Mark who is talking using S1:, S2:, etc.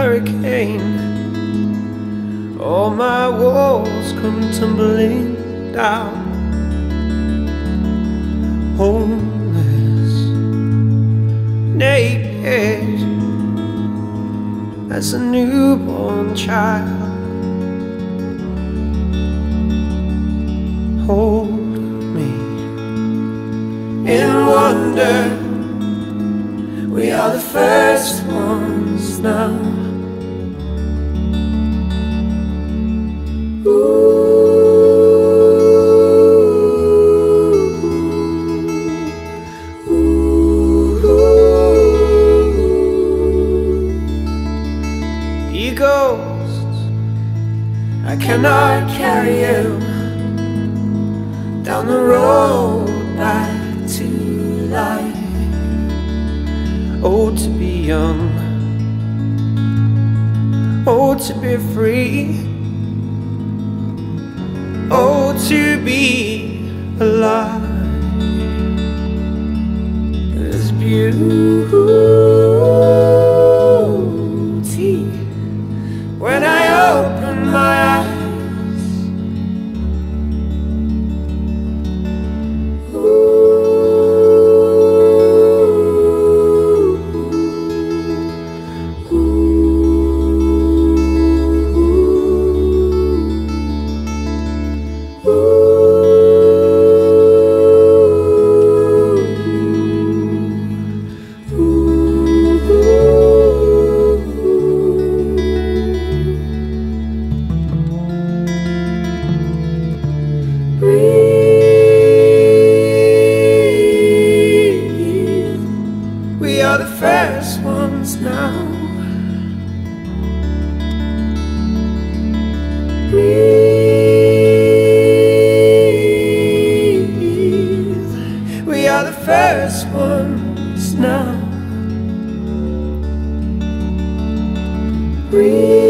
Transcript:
S1: hurricane. All my walls come tumbling down. Homeless, naked, as a newborn child. Hold me in wonder. We are the first ones now. Ghosts, I cannot carry you down the road back to life. Oh, to be young, oh, to be free, oh, to be alive. It's beauty first ones now. Breathe. We are the first ones now. Breathe.